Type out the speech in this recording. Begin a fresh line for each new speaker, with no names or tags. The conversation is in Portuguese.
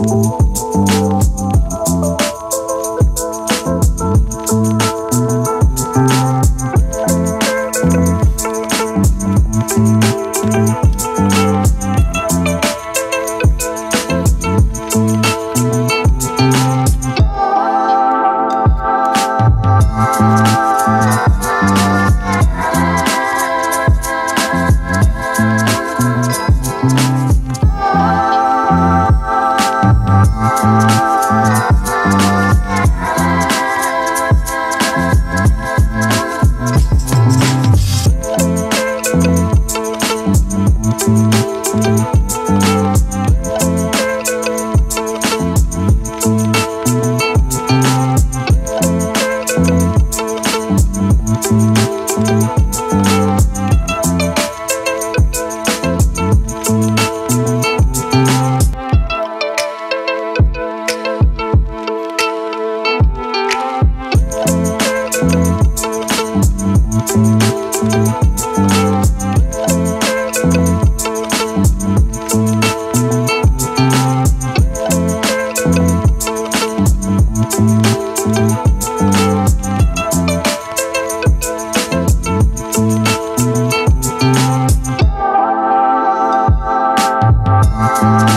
Música Thank you.